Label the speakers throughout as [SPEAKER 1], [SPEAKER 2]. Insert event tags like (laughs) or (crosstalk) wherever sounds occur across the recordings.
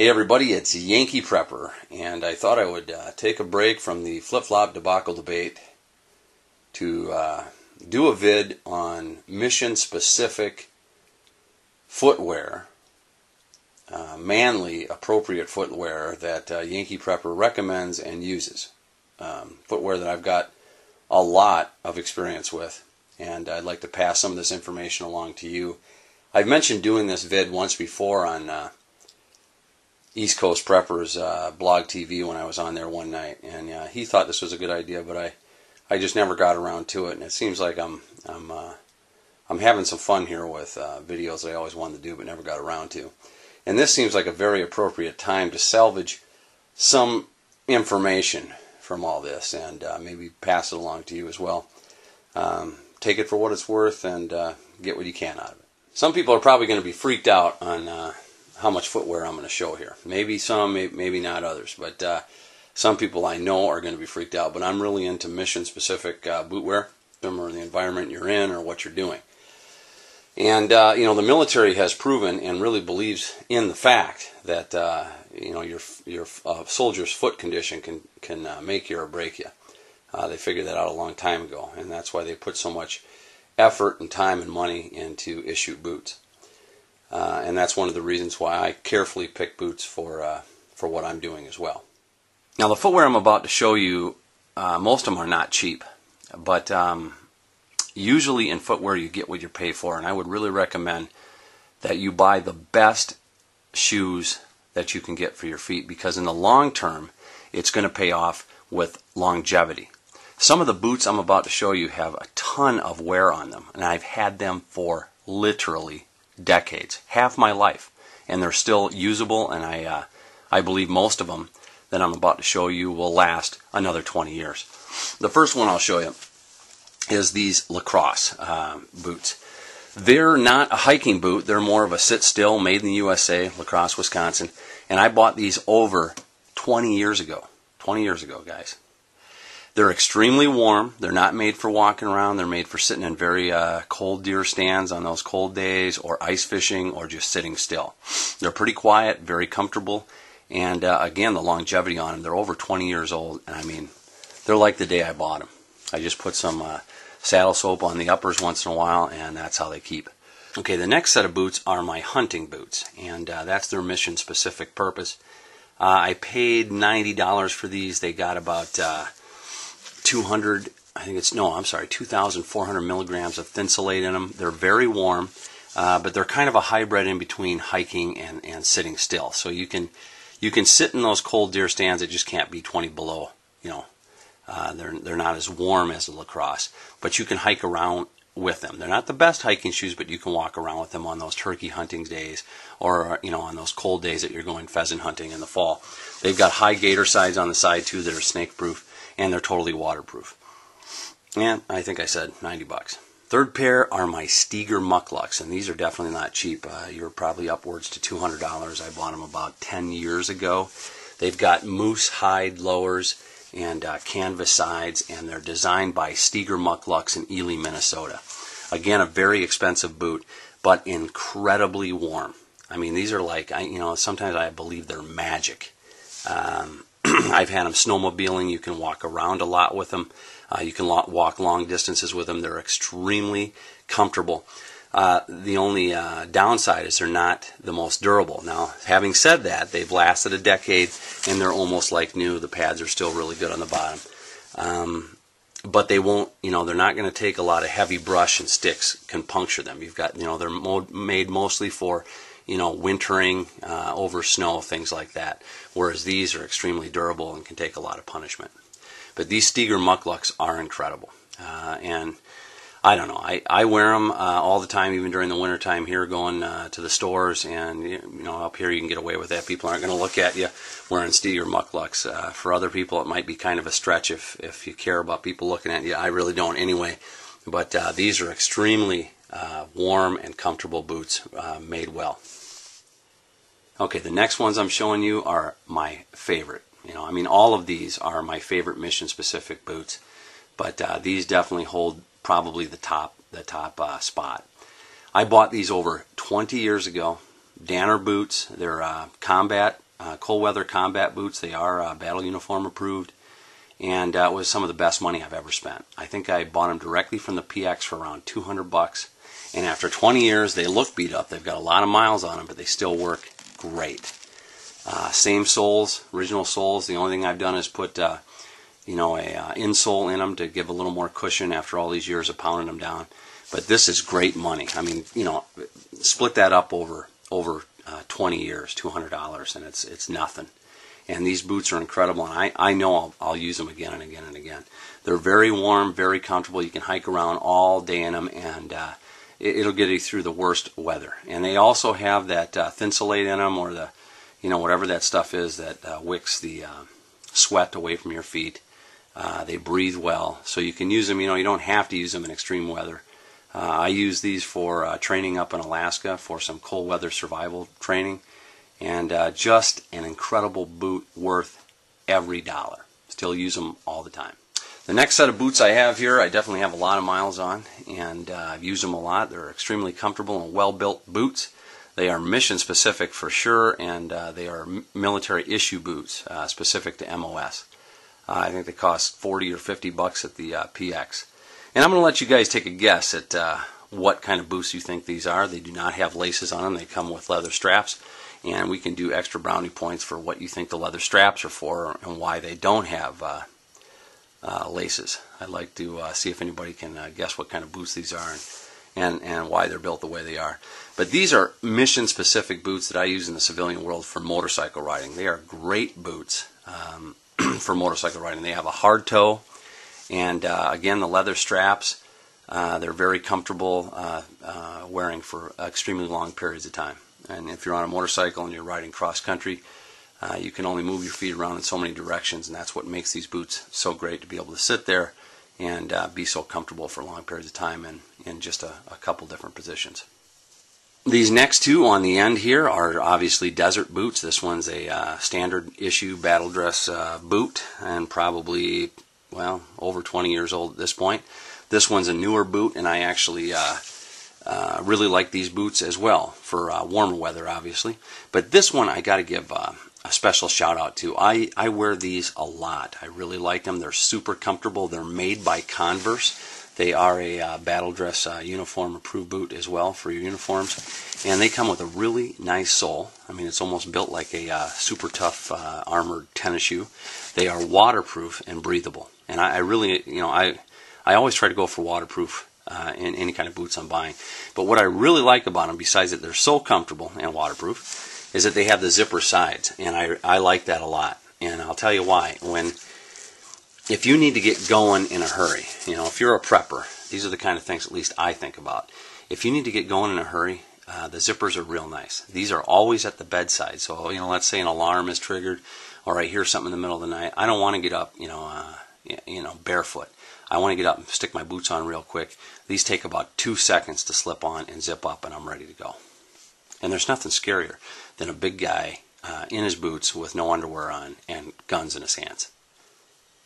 [SPEAKER 1] Hey everybody, it's Yankee Prepper, and I thought I would uh, take a break from the flip flop debacle debate to uh, do a vid on mission specific footwear, uh, manly appropriate footwear that uh, Yankee Prepper recommends and uses. Um, footwear that I've got a lot of experience with, and I'd like to pass some of this information along to you. I've mentioned doing this vid once before on uh, East Coast Preppers uh, blog TV when I was on there one night, and uh, he thought this was a good idea, but I, I just never got around to it, and it seems like I'm I'm uh, I'm having some fun here with uh, videos that I always wanted to do but never got around to, and this seems like a very appropriate time to salvage some information from all this and uh, maybe pass it along to you as well. Um, take it for what it's worth and uh, get what you can out of it. Some people are probably going to be freaked out on how much footwear I'm going to show here. Maybe some, maybe not others, but uh, some people I know are going to be freaked out. But I'm really into mission specific uh, bootwear, or the environment you're in or what you're doing. And uh, you know the military has proven and really believes in the fact that uh, you know your your uh, soldier's foot condition can can uh, make you or break you. they figured that out a long time ago, and that's why they put so much effort and time and money into issue boots. Uh, and that's one of the reasons why I carefully pick boots for uh, for what I'm doing as well. Now, the footwear I'm about to show you, uh, most of them are not cheap, but um, usually in footwear you get what you pay for, and I would really recommend that you buy the best shoes that you can get for your feet because in the long term it's going to pay off with longevity. Some of the boots I'm about to show you have a ton of wear on them, and I've had them for literally decades, half my life, and they're still usable. And I, uh, I believe most of them that I'm about to show you will last another 20 years. The first one I'll show you is these LaCrosse uh, boots. They're not a hiking boot. They're more of a sit still, made in the USA, La Crosse, Wisconsin. And I bought these over 20 years ago. 20 years ago, guys. They're extremely warm. They're not made for walking around. They're made for sitting in very uh, cold deer stands on those cold days, or ice fishing, or just sitting still. They're pretty quiet, very comfortable, and uh, again, the longevity on them. They're over 20 years old, and I mean, they're like the day I bought them. I just put some uh, saddle soap on the uppers once in a while, and that's how they keep. Okay, the next set of boots are my hunting boots, and uh, that's their mission specific purpose. Uh, I paid $90 for these. They got about uh, 200, I think it's, no, I'm sorry, 2,400 milligrams of Thinsulate in them. They're very warm, uh, but they're kind of a hybrid in between hiking and, and sitting still. So you can, you can sit in those cold deer stands, it just can't be 20 below, you know. Uh, they're, they're not as warm as the LaCrosse, but you can hike around with them. They're not the best hiking shoes, but you can walk around with them on those turkey hunting days or you know on those cold days that you're going pheasant hunting in the fall. They've got high gator sides on the side too that are snake proof and they're totally waterproof. And I think I said 90 bucks. Third pair are my Steger Mukluks, and these are definitely not cheap. Uh, you're probably upwards to $200. I bought them about 10 years ago. They've got moose hide lowers and uh, canvas sides, and they're designed by Steger Mukluks in Ely, Minnesota. Again, a very expensive boot, but incredibly warm. I mean, these are like, I, you know, sometimes I believe they're magic. Um, (clears throat) I've had them snowmobiling. You can walk around a lot with them. Uh, you can walk long distances with them. They're extremely comfortable. Uh, the only uh, downside is they're not the most durable. Now, having said that, they've lasted a decade and they're almost like new. The pads are still really good on the bottom. Um, but they won't, you know, they're not going to take a lot of heavy brush and sticks can puncture them. You've got, you know, they're made mostly for you know, wintering uh, over snow, things like that. Whereas these are extremely durable and can take a lot of punishment. But these Steger mukluks are incredible. Uh, and I don't know. I, I wear them uh, all the time, even during the wintertime here, going uh, to the stores. And, you know, up here you can get away with that. People aren't going to look at you wearing Steger mukluks. Uh, for other people, it might be kind of a stretch if, if you care about people looking at you. I really don't anyway. But uh, these are extremely uh, warm and comfortable boots uh, made well. Okay, the next ones I'm showing you are my favorite. You know, I mean, all of these are my favorite mission-specific boots, but uh, these definitely hold probably the top the top uh, spot. I bought these over 20 years ago. Danner boots. They're uh, combat uh, cold weather combat boots. They are uh, battle uniform approved, and uh, it was some of the best money I've ever spent. I think I bought them directly from the PX for around 200 bucks, and after 20 years, they look beat up. They've got a lot of miles on them, but they still work great. Uh, same soles, original soles. The only thing I've done is put, uh, you know, a uh, insole in them to give a little more cushion after all these years of pounding them down. But this is great money. I mean, you know, split that up over over uh, 20 years, $200, and it's it's nothing. And these boots are incredible, and I, I know I'll, I'll use them again and again and again. They're very warm, very comfortable. You can hike around all day in them, and uh, it, will get you through the worst weather. And they also have that uh, Thinsulate in them, or the, you know, whatever that stuff is that uh, wicks the uh, sweat away from your feet. Uh, they breathe well, so you can use them. You know, you don't have to use them in extreme weather. Uh, I use these for uh, training up in Alaska for some cold weather survival training, and uh, just an incredible boot worth every dollar. Still use them all the time. The next set of boots I have here, I definitely have a lot of miles on, and uh, I've used them a lot. They're extremely comfortable and well-built boots. They are mission specific for sure, and uh, they are military issue boots uh, specific to MOS. I think they cost 40 or 50 bucks at the PX. And I'm going to let you guys take a guess at uh, what kind of boots you think these are. They do not have laces on them. They come with leather straps. And we can do extra brownie points for what you think the leather straps are for and why they don't have uh, laces. I'd like to uh, see if anybody can uh, guess what kind of boots these are and, and, and why they're built the way they are. But these are mission specific boots that I use in the civilian world for motorcycle riding. They are great boots um, (clears throat) for motorcycle riding. They have a hard toe and uh, again, the leather straps, uh, they're very comfortable uh, wearing for extremely long periods of time. And if you're on a motorcycle and you're riding cross country, uh, you can only move your feet around in so many directions, and that's what makes these boots so great to be able to sit there and uh, be so comfortable for long periods of time in, in just a, a couple different positions. These next two on the end here are obviously desert boots. This one's a uh, standard issue battle dress uh, boot and probably well, over 20 years old at this point. This one's a newer boot, and I actually uh, uh, really like these boots as well for uh, warmer weather, obviously. But this one I got to give uh, a special shout out to. I, I wear these a lot. I really like them. They're super comfortable. They're made by Converse. They are a uh, battle dress uh, uniform approved boot as well for your uniforms. And they come with a really nice sole. I mean, it's almost built like a uh, super tough uh, armored tennis shoe. They are waterproof and breathable. And I, I really, you know, I I always try to go for waterproof uh, in any kind of boots I'm buying. But what I really like about them, besides that they're so comfortable and waterproof, is that they have the zipper sides, and I I like that a lot. And I'll tell you why. When if you need to get going in a hurry, you know, if you're a prepper, these are the kind of things at least I think about. If you need to get going in a hurry, uh, the zippers are real nice. These are always at the bedside. So, you know, let's say an alarm is triggered or I hear something in the middle of the night. I don't want to get up, you know, uh, you know, barefoot. I want to get up and stick my boots on real quick. These take about two seconds to slip on and zip up, and I'm ready to go. And there's nothing scarier than a big guy uh, in his boots with no underwear on and guns in his hands.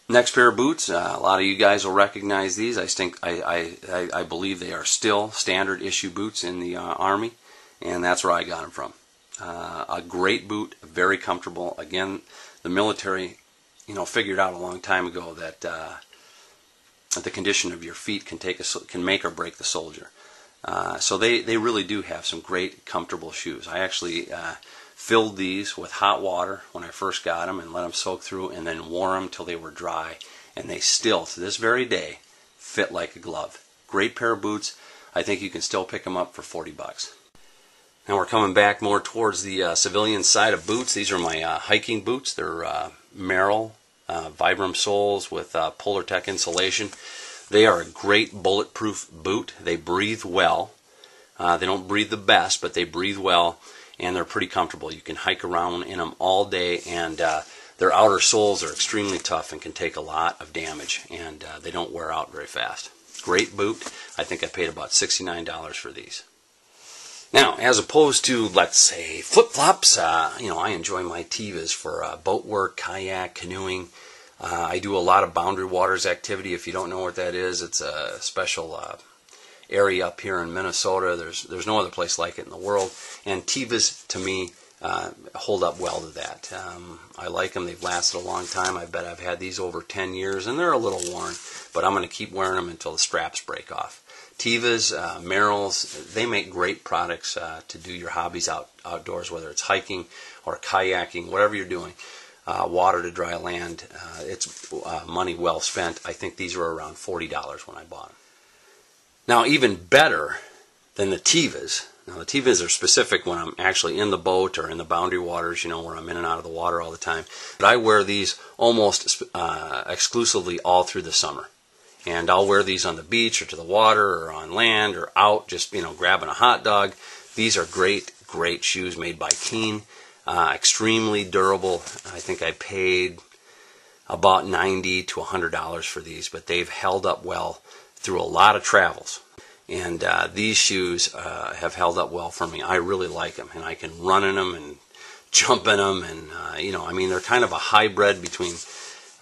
[SPEAKER 1] Next pair of boots, uh, a lot of you guys will recognize these. I think I, I, I believe they are still standard issue boots in the uh, Army, and that's where I got them from. Uh, a great boot, very comfortable. Again, the military you know, figured out a long time ago that uh, the condition of your feet can take a, can make or break the soldier. Uh, so they, they really do have some great comfortable shoes. I actually uh, filled these with hot water when I first got them and let them soak through and then wore them till they were dry. And they still, to this very day, fit like a glove. Great pair of boots. I think you can still pick them up for 40 bucks. Now we're coming back more towards the uh, civilian side of boots. These are my uh, hiking boots. They're uh, Merrell uh, Vibram soles with uh, Polartec insulation. They are a great bulletproof boot. They breathe well. Uh, they don't breathe the best, but they breathe well, and they're pretty comfortable. You can hike around in them all day, and uh, their outer soles are extremely tough and can take a lot of damage, and uh, they don't wear out very fast. Great boot. I think I paid about $69 for these. Now, as opposed to, let's say, flip flops, uh, you know, I enjoy my Tevas for uh, boat work, kayak, canoeing. Uh, I do a lot of boundary waters activity. If you don't know what that is, it's a special uh, area up here in Minnesota. There's there's no other place like it in the world. And Tevas, to me, uh, hold up well to that. Um, I like them. They've lasted a long time. I bet I've had these over 10 years, and they're a little worn, but I'm going to keep wearing them until the straps break off. Tevas, uh, Merrells, they make great products uh, to do your hobbies out outdoors, whether it's hiking or kayaking, whatever you're doing. Uh, water to dry land, uh, it's uh, money well spent. I think these were around $40 when I bought them. Now, even better than the Tevas, now the Tevas are specific when I'm actually in the boat or in the boundary waters, you know, where I'm in and out of the water all the time. But I wear these almost uh, exclusively all through the summer. And I'll wear these on the beach or to the water or on land or out just, you know, grabbing a hot dog. These are great, great shoes made by Keen. Uh, extremely durable. I think I paid about 90 to $100 for these, but they've held up well through a lot of travels. And uh, these shoes uh, have held up well for me. I really like them, and I can run in them and jump in them. And, uh, you know, I mean, they're kind of a hybrid between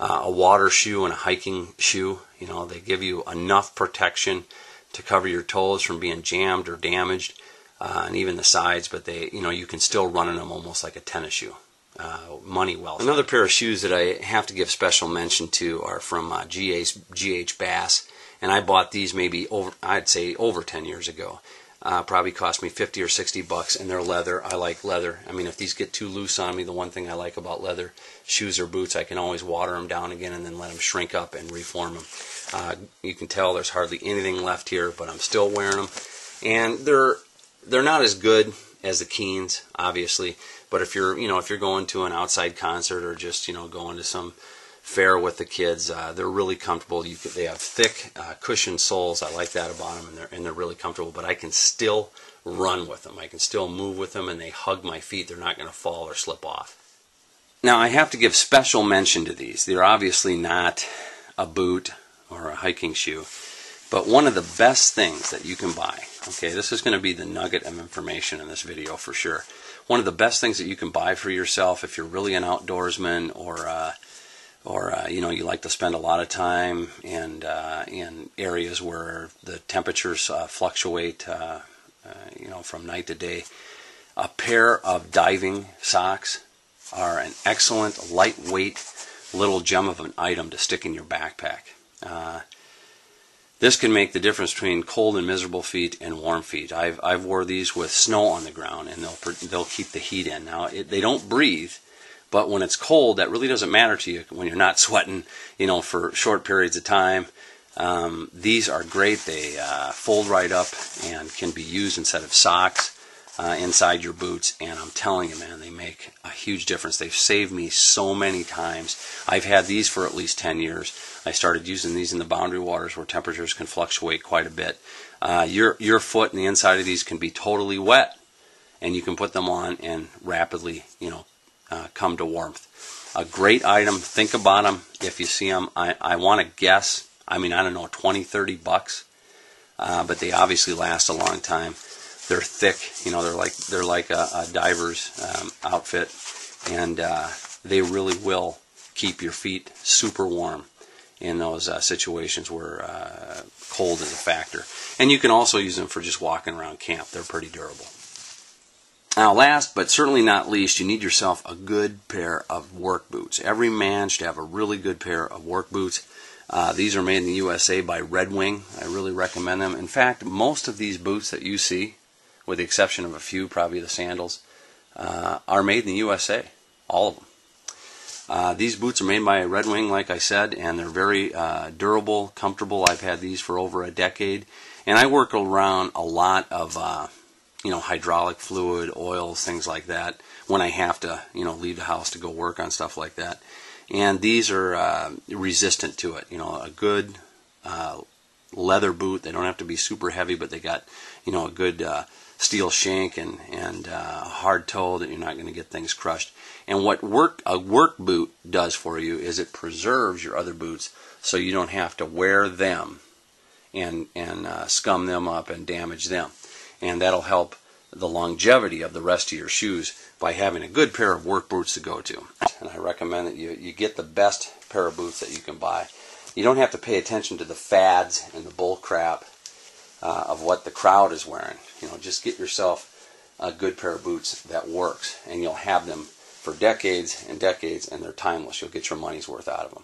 [SPEAKER 1] uh, a water shoe and a hiking shoe. You know, they give you enough protection to cover your toes from being jammed or damaged, uh, and even the sides. But they, you know, you can still run in them almost like a tennis shoe. Uh, money well. Another pair of shoes that I have to give special mention to are from uh, GH, GH Bass, and I bought these maybe over, I'd say over 10 years ago. Uh, probably cost me 50 or 60 bucks, and they're leather. I like leather. I mean, if these get too loose on me, the one thing I like about leather shoes or boots, I can always water them down again and then let them shrink up and reform them. Uh, you can tell there's hardly anything left here, but I'm still wearing them, and they're they're not as good as the Keens, obviously. But if you're you know if you're going to an outside concert or just you know going to some fair with the kids. Uh, they're really comfortable. You could, they have thick uh, cushioned soles. I like that about them, and they're and they're really comfortable. But I can still run with them. I can still move with them, and they hug my feet. They're not going to fall or slip off. Now I have to give special mention to these. They're obviously not a boot or a hiking shoe, but one of the best things that you can buy. Okay, this is going to be the nugget of information in this video for sure. One of the best things that you can buy for yourself if you're really an outdoorsman or uh, or uh, you know you like to spend a lot of time in uh, in areas where the temperatures uh, fluctuate, uh, uh, you know, from night to day. A pair of diving socks are an excellent, lightweight little gem of an item to stick in your backpack. This can make the difference between cold and miserable feet and warm feet. I've I've wore these with snow on the ground, and they'll they'll keep the heat in. Now it, they don't breathe but when it's cold, that really doesn't matter to you when you're not (laughs) sweating, you know, for short periods of time. Um, these are great. They uh, fold right up and can be used instead of socks uh, inside your boots. And I'm telling you, man, they make a huge difference. They've saved me so many times. I've had these for at least 10 years. I started using these in the boundary waters where temperatures can fluctuate quite a bit. Uh, your your foot and the inside of these can be totally wet, and you can put them on and rapidly, you know, uh, come to warmth. A great item. Think about them if you see them. I, I want to guess. I mean, I don't know, 20, 30 bucks. Uh, but they obviously last a long time. They're thick. You know, they're like they're like a, a diver's um, outfit, and uh, they really will keep your feet super warm in those uh, situations where uh, cold is a factor. And you can also use them for just walking around camp. They're pretty durable. Now, last but certainly not least, you need yourself a good pair of work boots. Every man should have a really good pair of work boots. Uh, these are made in the USA by Red Wing. I really recommend them. In fact, most of these boots that you see, with the exception of a few, probably the sandals, uh, are made in the USA. All of them. Uh, these boots are made by Red Wing, like I said, and they're very uh, durable, comfortable. I've had these for over a decade, and I work around a lot of uh, you know, hydraulic fluid, oils, things like that when I have to, you know, leave the house to go work on stuff like that. And these are uh, resistant to it. You know, a good uh, leather boot. They don't have to be super heavy, but they got, you know, a good uh, steel shank and and uh, hard toe that you're not going to get things crushed. And what work a work boot does for you is it preserves your other boots, so you don't have to wear them and and uh, scum them up and damage them and that'll help the longevity of the rest of your shoes by having a good pair of work boots to go to. And I recommend that you, you get the best pair of boots that you can buy. You don't have to pay attention to the fads and the bull crap uh, of what the crowd is wearing. You know, just get yourself a good pair of boots that works, and you'll have them for decades and decades, and they're timeless. You'll get your money's worth out of them.